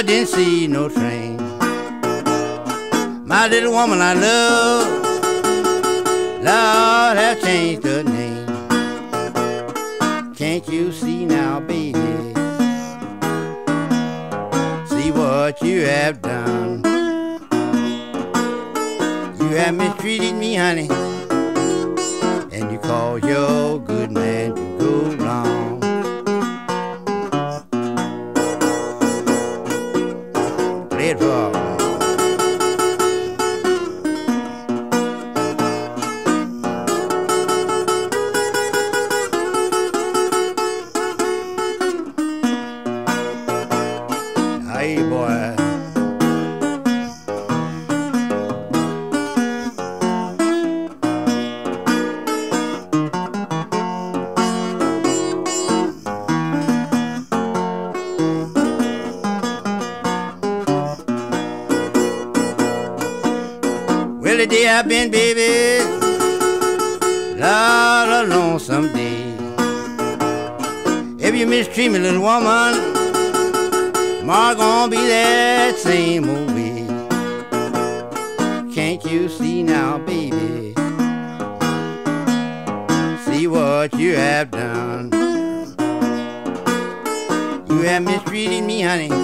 I didn't see no train. My little woman I love, Lord have changed her name. Can't you see now, baby? See what you have done. You have mistreated me, honey, and you call your good man been, baby, lot alone someday. If you mistreat me, little woman, Ma gonna be that same old way. Can't you see now, baby? See what you have done. You have mistreated me, honey.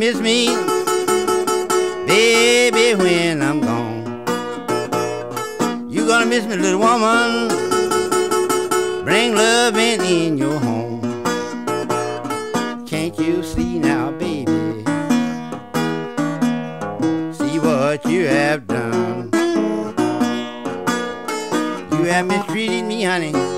miss me, baby, when I'm gone. You gonna miss me, little woman. Bring love in, in your home. Can't you see now, baby? See what you have done. You have mistreated me, honey.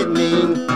evening.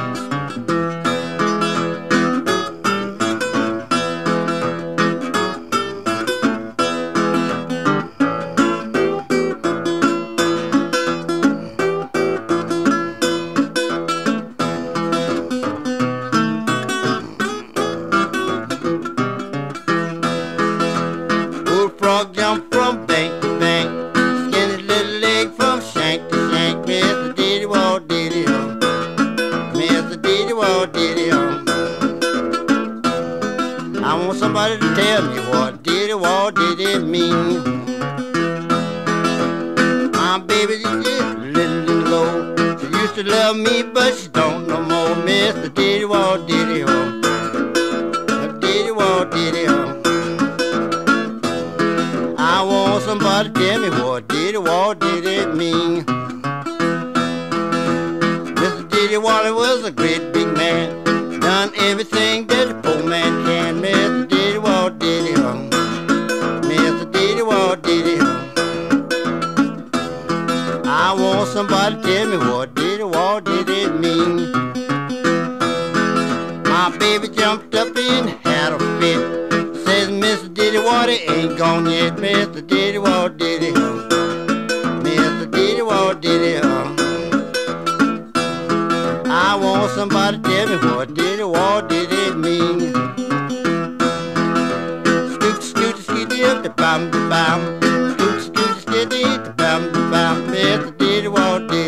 my best won't what.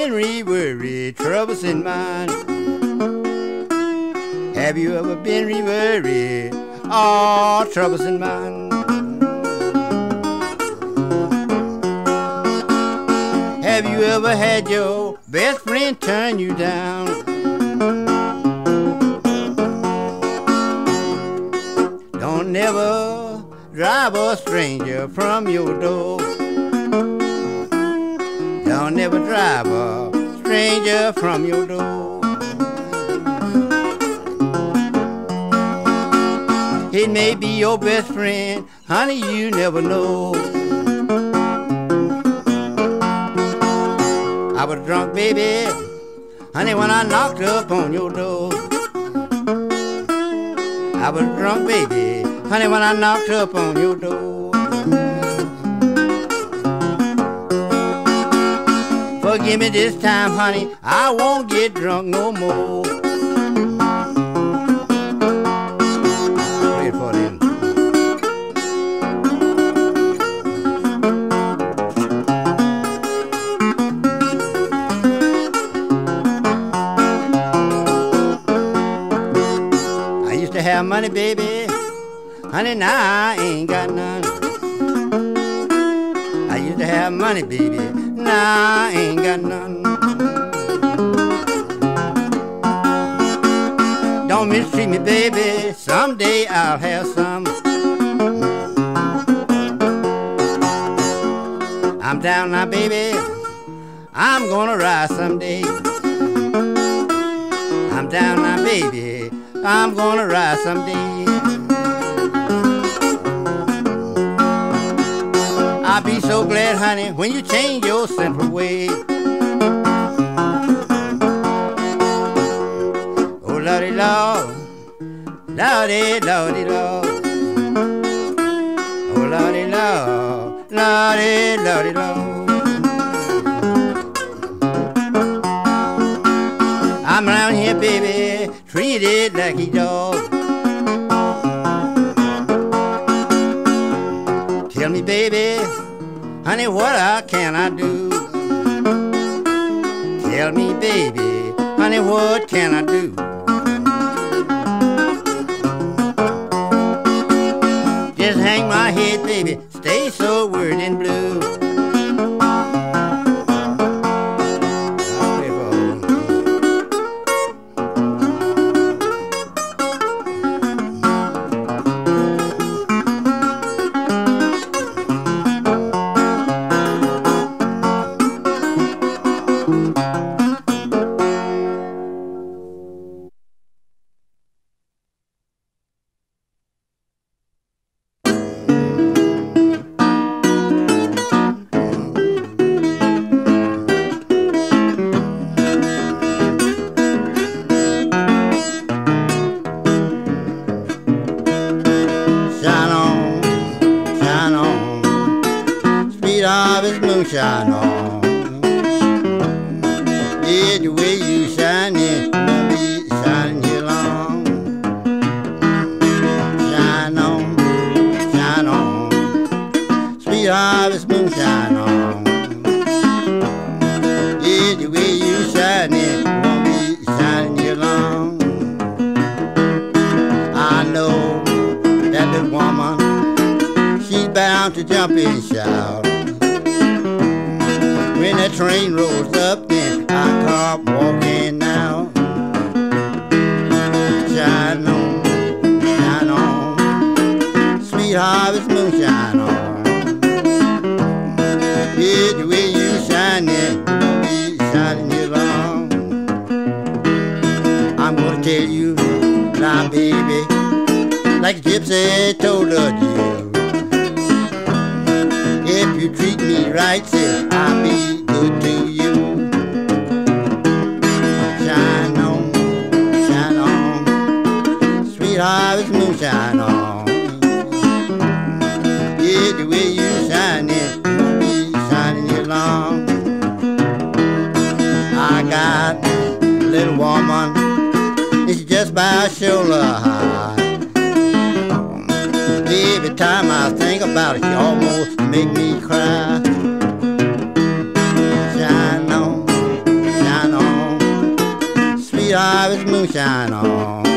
Henry, worried, troubles in mind. Have you ever been re worried? Oh, ah, troubles in mind. Have you ever had your best friend turn you down? Don't never drive a stranger from your door never drive a stranger from your door. It may be your best friend, honey, you never know. I was drunk, baby, honey, when I knocked up on your door. I was drunk, baby, honey, when I knocked up on your door. Gimme this time, honey, I won't get drunk no more. I used to have money, baby. Honey, now I ain't got none. I used to have money, baby. I ain't got none. Don't mistreat me, baby. Someday I'll have some. I'm down now, baby. I'm gonna rise someday. I'm down now, baby. I'm gonna rise someday. I'll be so glad, honey, when you change your simple way. Oh, lordy, lord, lordy, lordy, lord. Oh, lordy, lord, lordy, lordy, lord. I'm around here, baby, treated like a dog. Me, baby, honey, what I can I do? Tell me, baby, honey, what can I do? Just hang my head, baby, stay so worried and blue. Moonshine on. Yeah, the way you shine it, be shining here long. Shine on, shine on, sweet harvest moonshine on. Yeah, the way you shine it, be shining here long. I know that little woman, she's bound to jump and shout. Train rolls up, then I come walking out. Shine on, shine on, sweet harvest moonshine on. Yeah, the way you shine it, be shining you long. I'm gonna tell you now, baby like gypsy told her you. If you treat me right, say I'll be time I think about it, you almost make me cry. Shine on, shine on, sweet harvest moonshine on.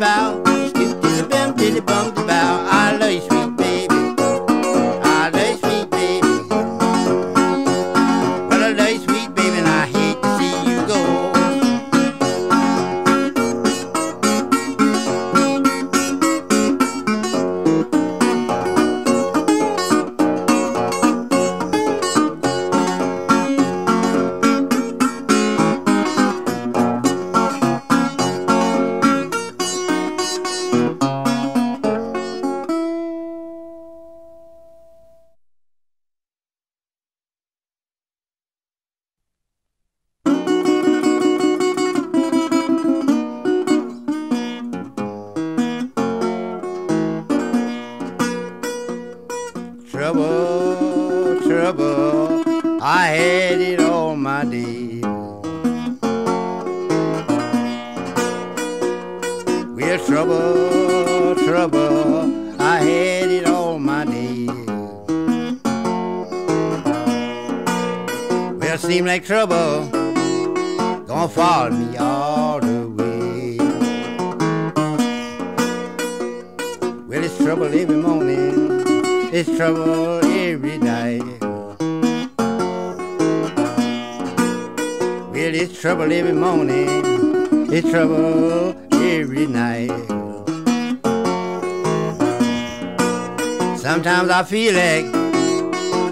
about. Skip, skip, bum, the bum, feel like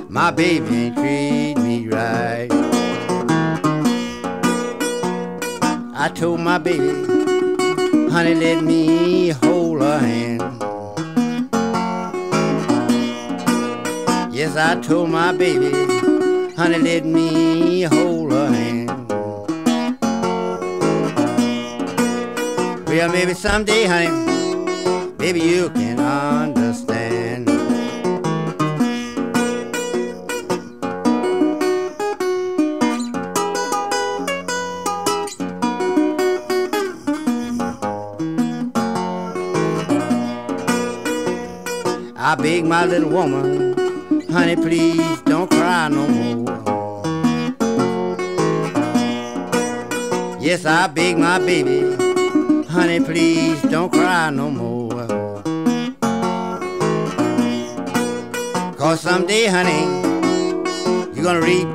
my baby treat me right. I told my baby, honey, let me hold her hand. Yes, I told my baby, honey, let me hold her hand. Well, maybe someday, honey, maybe you can understand. I beg my little woman, honey, please don't cry no more. Yes, I beg my baby, honey, please don't cry no more. Cause someday, honey, you're gonna reap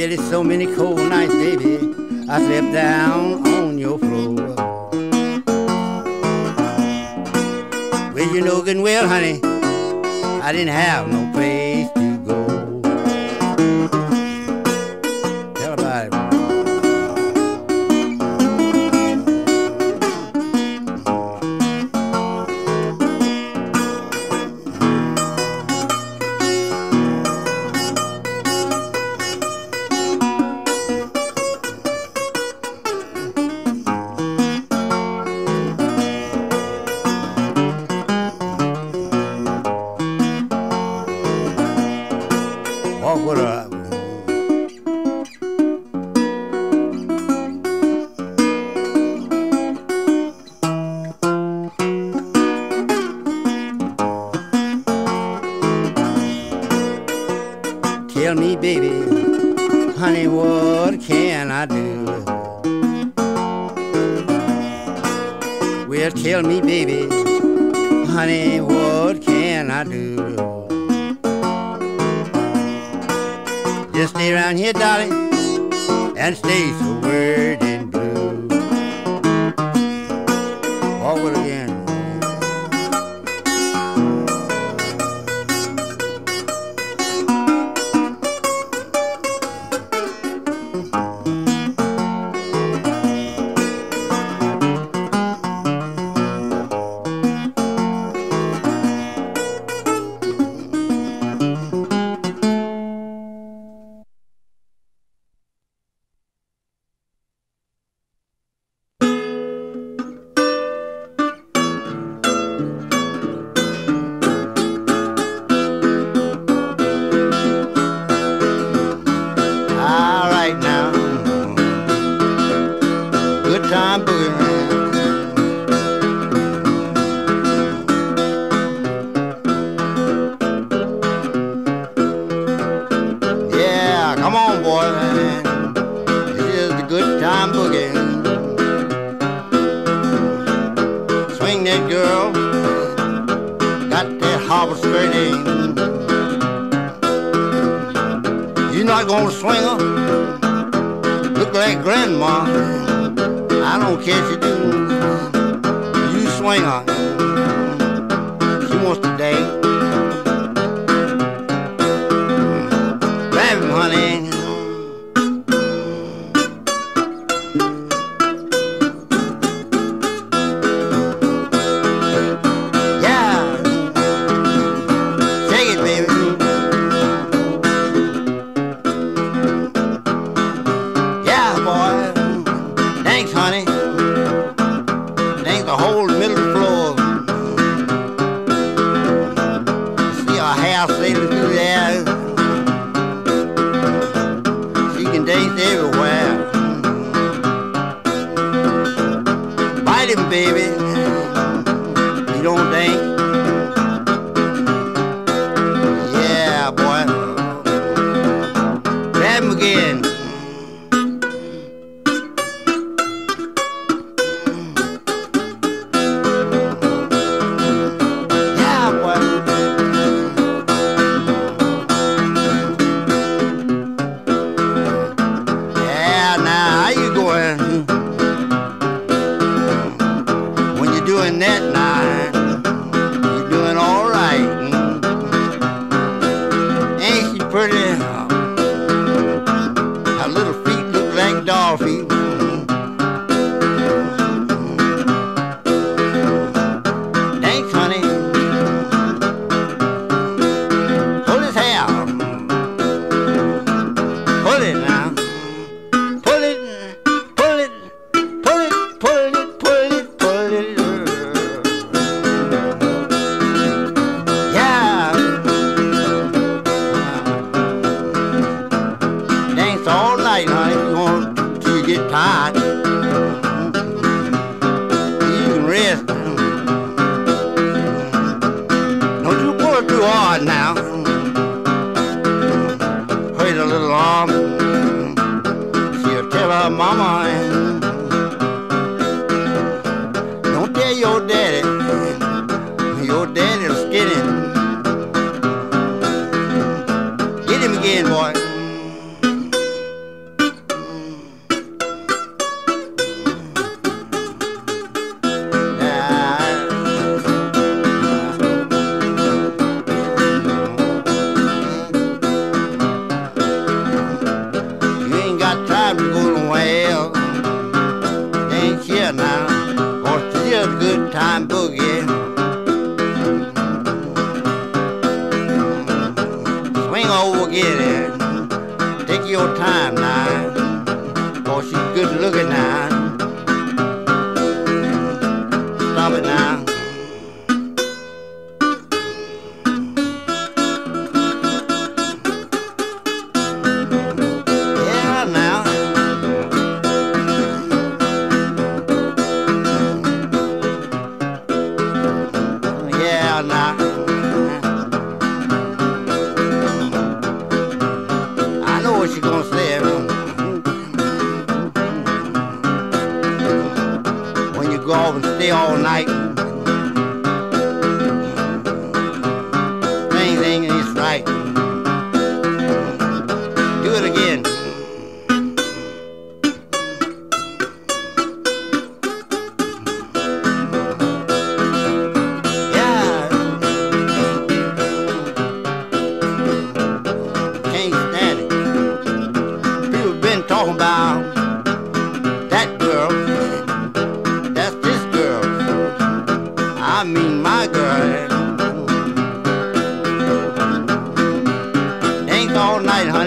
Really, so many cold nights, baby, I slept down on your floor. Well, you know good and well, honey, I didn't have no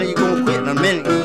You gonna quit in a minute.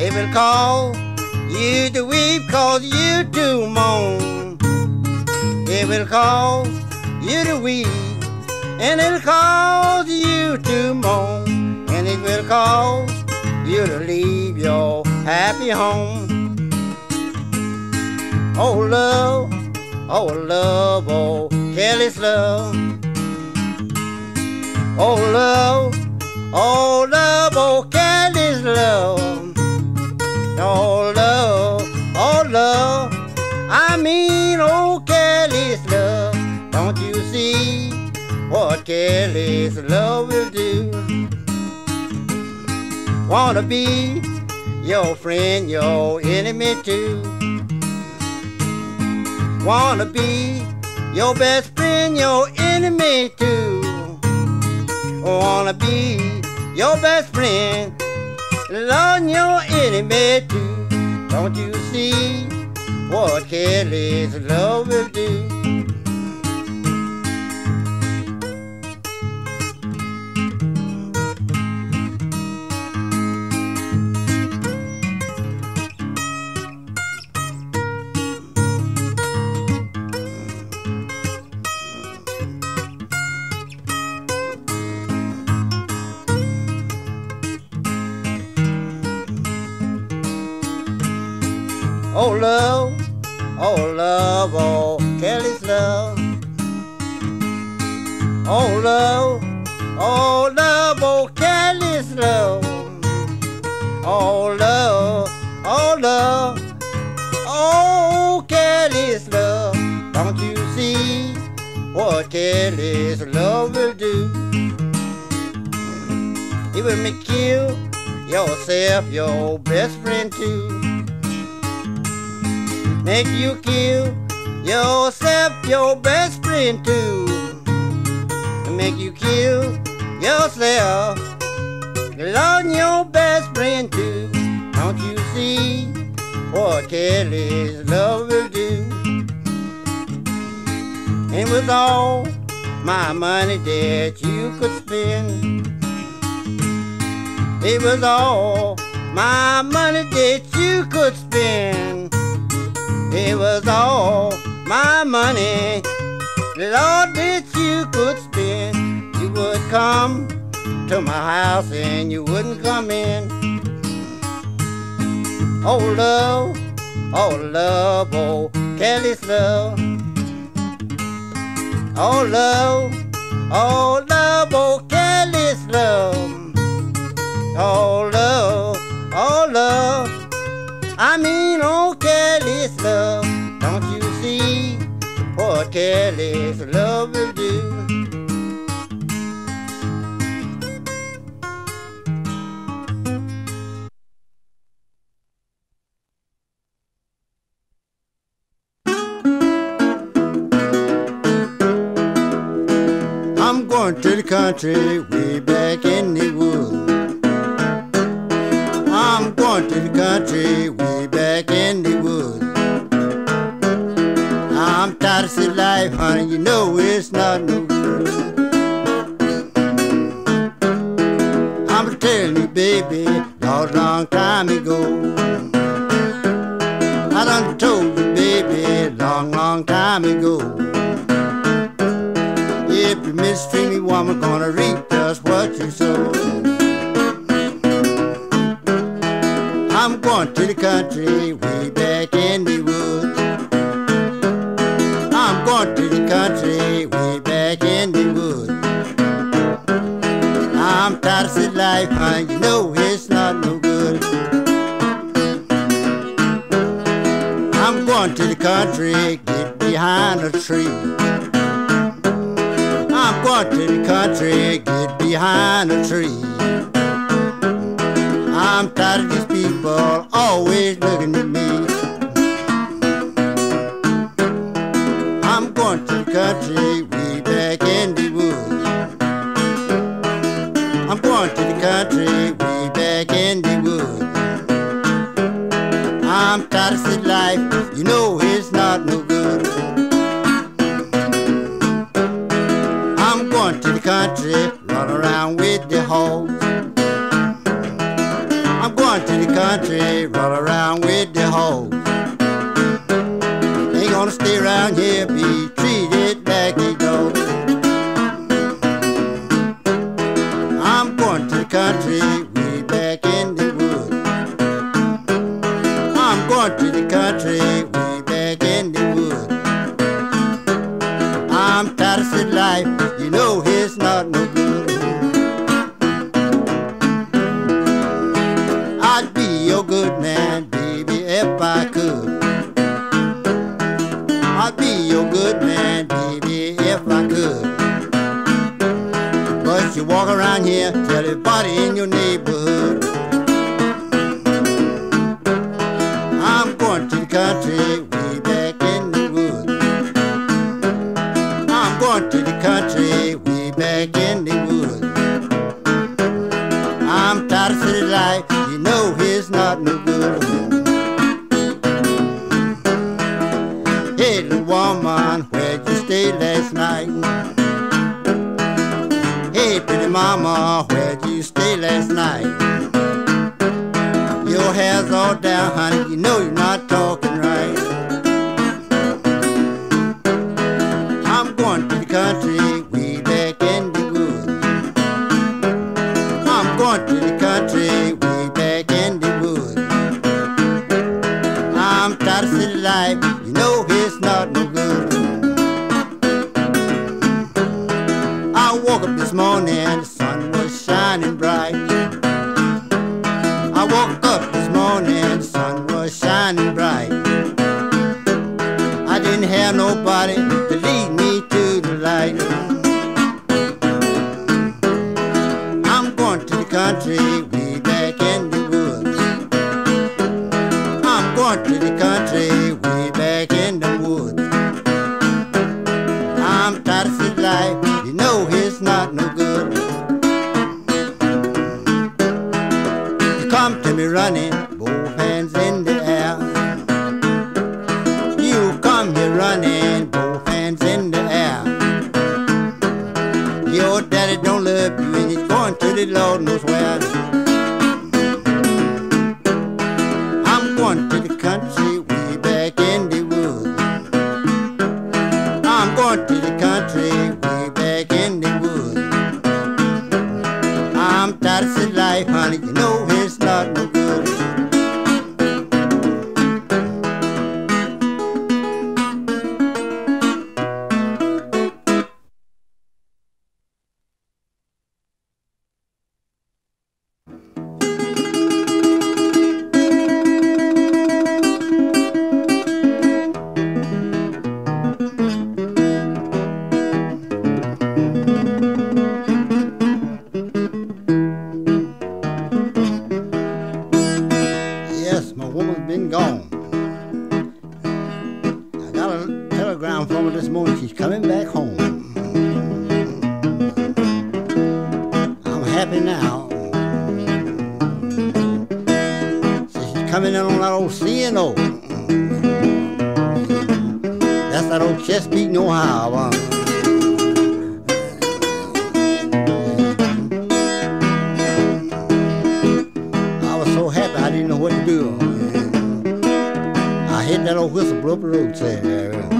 It will call you to weep cause you to moan. It will call you to weep and it'll cause you to moan. And it will cause you to leave your happy home. Oh love, oh love, oh careless love. Oh love, oh love, oh careless love. Oh love, oh love, I mean oh careless love. Don't you see what careless love will do? Wanna be your friend, your enemy too. Wanna be your best friend, your enemy too. Wanna be your best friend, love your enemy too. Don't you see what careless love will do? Love, oh love, oh careless love. Oh love, oh love, oh careless love. Oh love, oh love, oh careless love. Don't you see what careless love will do? It will make you yourself your best friend too. Make you kill yourself your best friend too. Make you kill yourself. Along your best friend too. Don't you see what careless love will do? And with all my money that you could spend. It was all my money that you could spend. It was all my money, Lord, that you could spend. You would come to my house and you wouldn't come in. Oh, love, oh, love, oh, careless love. Oh, love, oh, love, oh, careless love. Oh, love, oh, love. I mean, oh, careless love. Don't you see what careless love will do? I'm going to the country, way back in the you know it's not no good. I'm telling you, baby, long, long time ago. I done told you, baby, long, long time ago. If you mistreat me, woman, gonna reap just what you sow. I'm going to the country, way back country, get behind a tree. I'm going to the country, get behind a tree. I'm tired of these people always looking run around with blaming it on that old C&O. Mm-hmm. That's that old chest no Ohio. I was so happy I didn't know what to do. I hit that old whistle, blew up the road, said,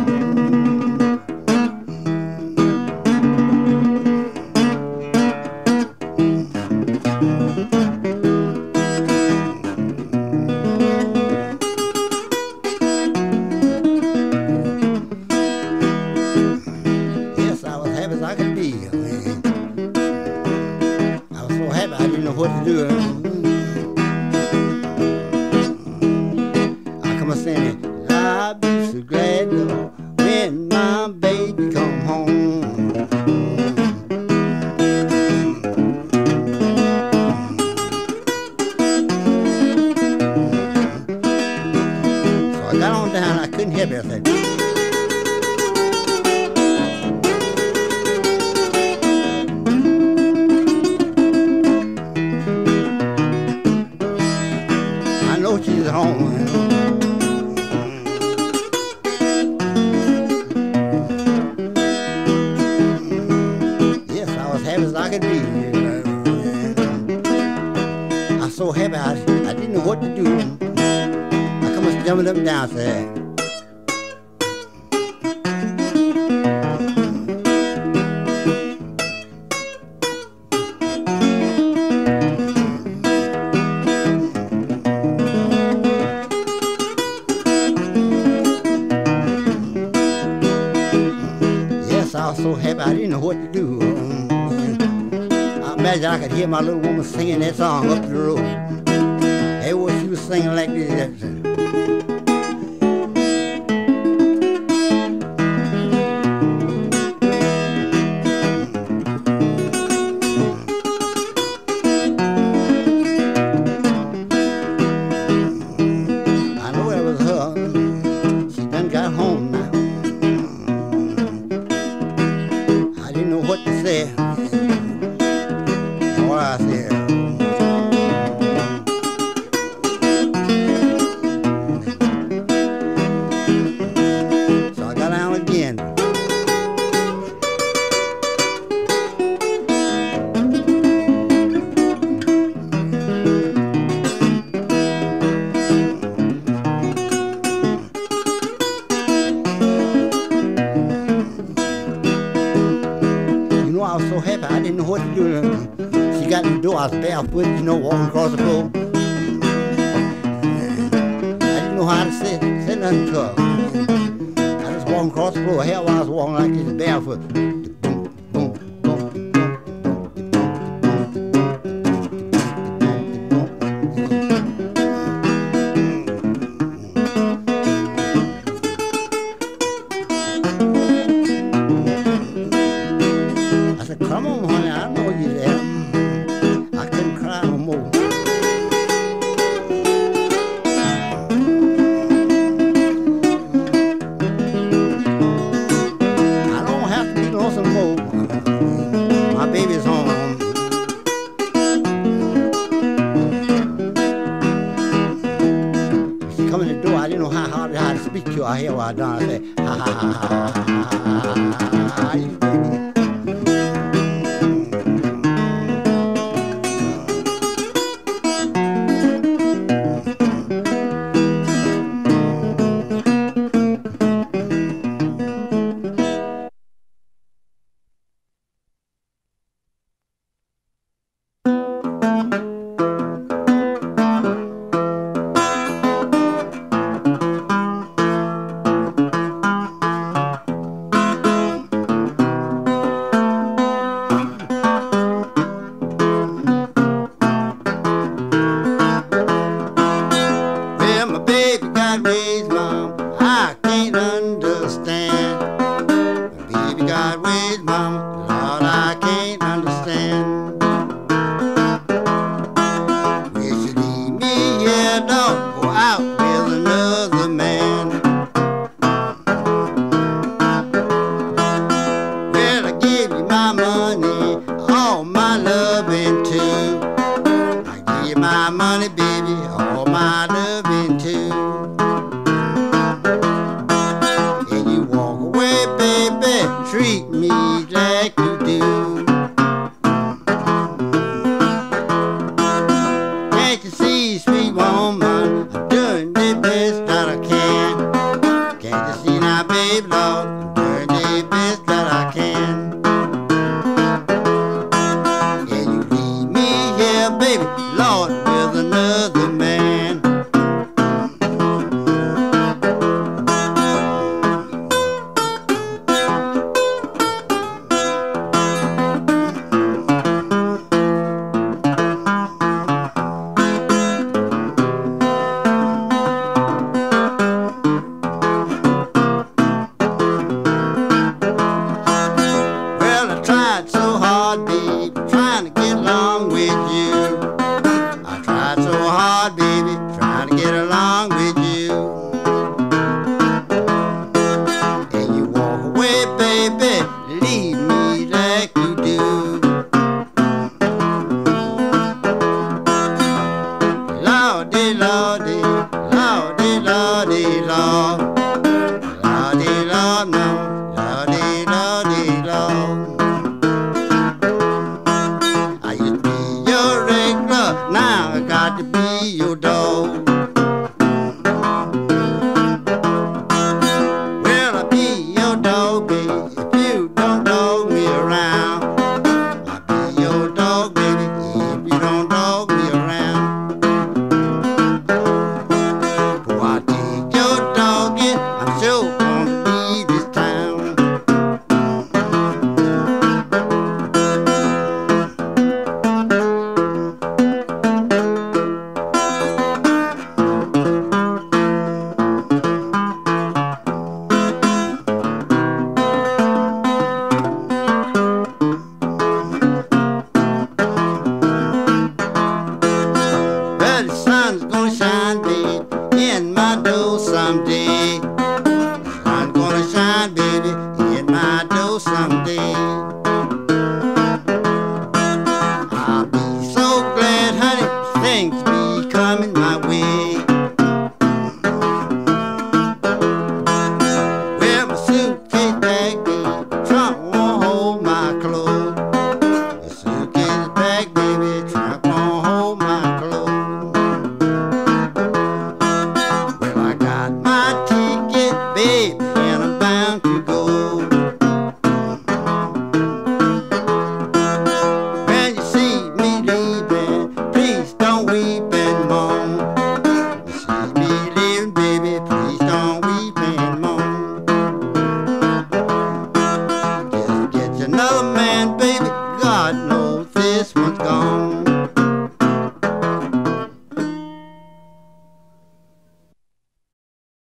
my little woman singing that song up the road. Everywhere she was singing like this.